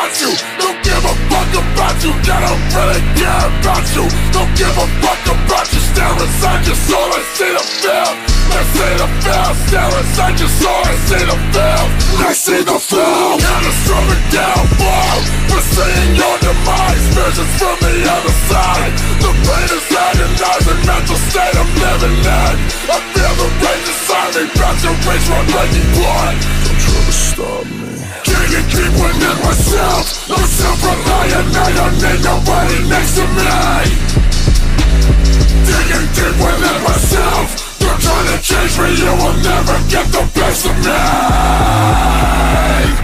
about you. Don't give a fuck about you. I don't really care about you. Don't give a fuck about you. Stare inside your soul and see the film. I see the film. Stare inside your soul and see the film. I see the film. Catastrophic downfall We're seeing your demise. Visions from the other side. The pain is agonizing Mental state I'm living in I feel the rage inside me. About to reach my breaking point. Don't try to stop me Can't keep within myself. I'm self-reliant I don't need nobody next to me. Digging deep within myself. They're trying to change me You will never get the best of me.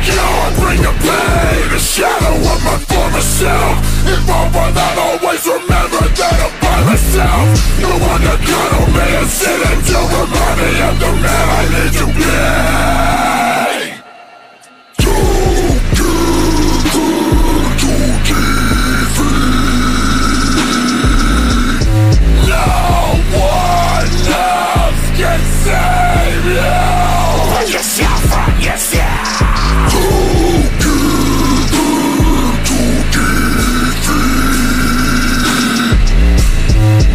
You I bring the pain The shadow of my former self. Were that always remember that I'm by myself. No one to cuddle me and sit and to remind me of the man I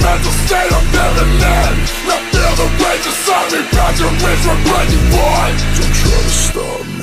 Mental state I'm living in I feel the rage inside me reach my breaking point. Don't try to stop me